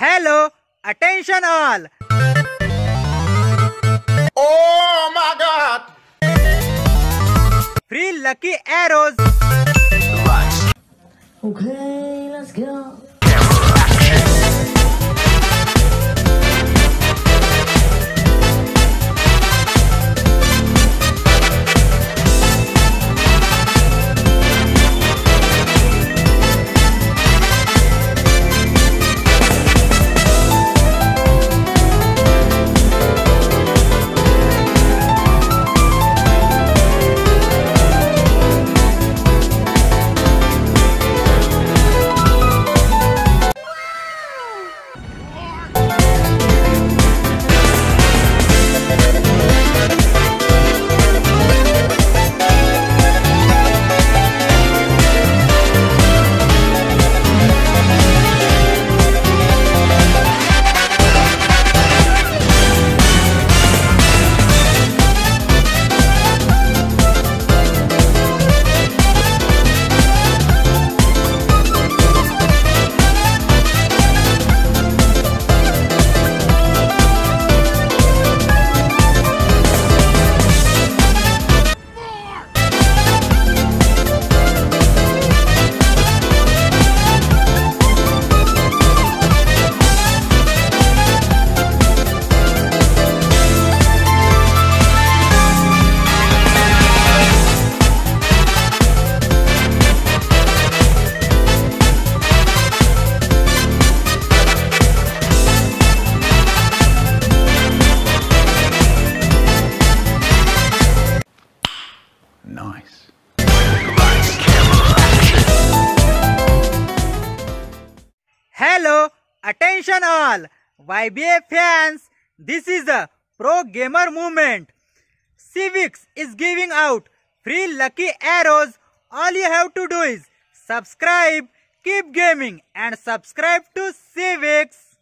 Hello attention all oh my God free lucky arrows Nice. Hello, attention all. YBA fans, this is the Pro Gamer Movement. Ksiwix is giving out free lucky arrows. All you have to do is subscribe, keep gaming and subscribe to Ksiwix.